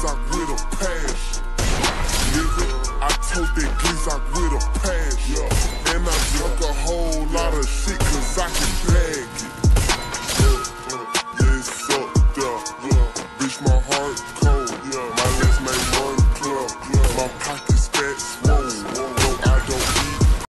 Glizak with a passion. Nigga, I told that Glizak with a passion.